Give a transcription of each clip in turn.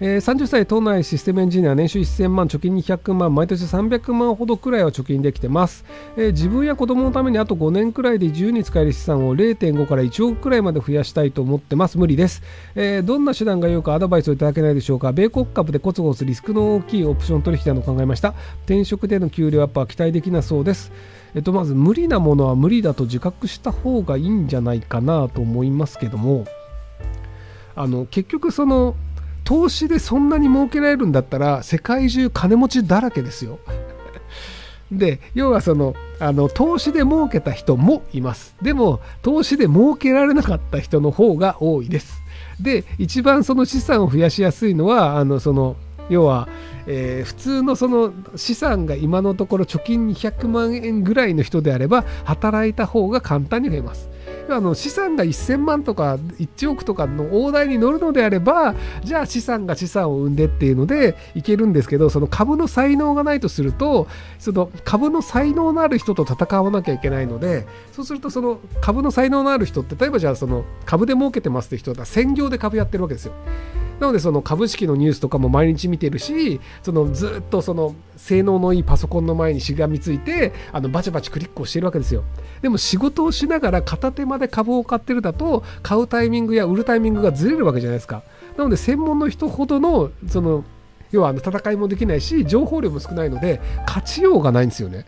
えー、30歳都内システムエンジニア年収1000万貯金200万毎年300万ほどくらいは貯金できてます、えー、自分や子供のためにあと5年くらいで自由に使える資産を0.5から1億くらいまで増やしたいと思ってます。無理です、えー、どんな手段が良いかアドバイスをいただけないでしょうか。米国株でコツコツリスクの大きいオプション取引など考えました。転職での給料アップは期待できなそうです。えっと、まず無理なものは無理だと自覚した方がいいんじゃないかなと思いますけども。あの結局その投資でそんなに儲けられるんだったら世界中金持ちだらけですよ。で要はそのあの投資で儲けた人もいます。でも投資で儲けられなかった人の方が多いです。で一番その資産を増やしやすいのはあのその要は、えー、普通のその資産が今のところ貯金200万円ぐらいの人であれば働いた方が簡単に増えます。あの資産が1000万とか1億とかの大台に乗るのであればじゃあ資産が資産を生んでっていうのでいけるんですけどその株の才能がないとするとその株の才能のある人と戦わなきゃいけないのでそうするとその株の才能のある人って例えばじゃあその株で儲けてますって人は専業で株やってるわけですよ。なのでその株式のニュースとかも毎日見てるしそのずっとその性能のいいパソコンの前にしがみついてあのバチバチクリックをしてるわけですよ。でも仕事をしながら片手間で株を買ってるだと買うタイミングや売るタイミングがずれるわけじゃないですか。なので専門の人ほどのその要はあの戦いもできないし情報量も少ないので勝ちようがないんですよね。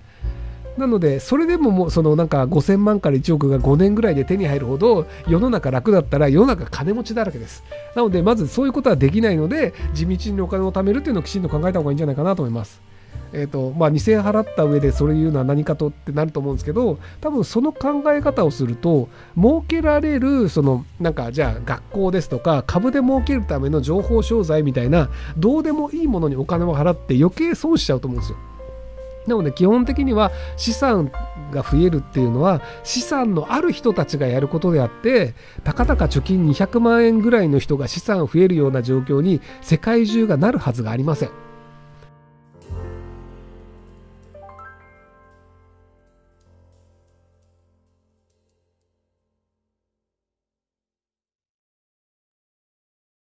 なので、それでももうそのなんか5000万から1億が5年ぐらいで手に入るほど世の中楽だったら世の中金持ちだらけです。なので、まずそういうことはできないので、地道にお金を貯めるっていうのをきちんと考えた方がいいんじゃないかなと思います。えーとまあ、2000円払った上でそれ言うのは何かとってなると思うんですけど多分その考え方をすると儲けられるそのなんかじゃあ学校ですとか株で儲けるための情報商材みたいなどうでもいいものにお金を払って余計損しちゃうと思うんですよ。なので基本的には資産が増えるっていうのは資産のある人たちがやることであってたかたか貯金200万円ぐらいの人が資産増えるような状況に世界中がなるはずがありません。